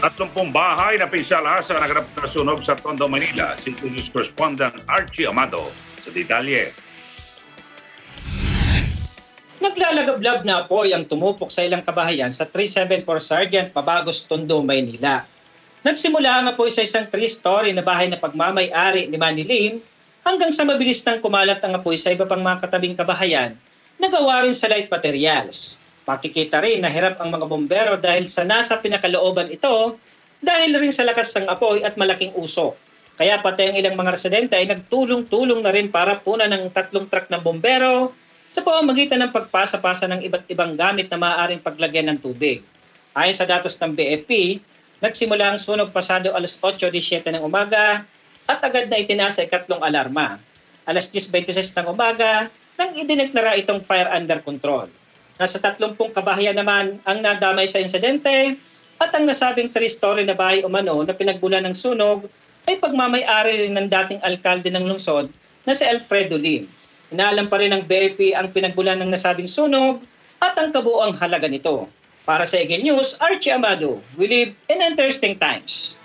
Tatlumpong bahay na pinsala sa naganap na sunog sa Tondo, Manila. Si News Correspondent Archie Amado sa detalye. Naglalagablab na apoy ang tumupok sa ilang kabahayan sa 374 Sergeant Pabagos, Tondo, Maynila. Nagsimula ang apoy sa isang three-story na bahay na pagmamay-ari ni Manilin hanggang sa mabilis nang kumalat ang apoy sa iba pang mga katabing kabahayan na gawa rin sa light materials. Makikita rin na hirap ang mga bombero dahil sa nasa pinakalooban ito dahil rin sa lakas ng apoy at malaking usok. Kaya pati ang ilang mga residente ay nagtulong-tulong na rin para punan ng tatlong truck ng bombero sa pamamagitan ng pagpasa-pasa ng iba't ibang gamit na maaaring paglagyan ng tubig. Ayon sa datos ng BFP, nagsimula ang sunog pasado alas 8.17 ng umaga at agad na itinasa ikatlong alarma. Alas 10.26 ng umaga, nang idineklara itong fire under control. Nasa 30 kabahayan naman ang nadamay sa insidente at ang nasabing three-story na bahay umano na pinagbulan ng sunog ay pagmamay-ari rin ng dating alkalde ng lungsod na si Alfredo Lim. Inaalam pa rin ng BFP ang pinagbulan ng nasabing sunog at ang kabuoang halaga nito. Para sa Ege News, Archie Amado, we live in interesting times.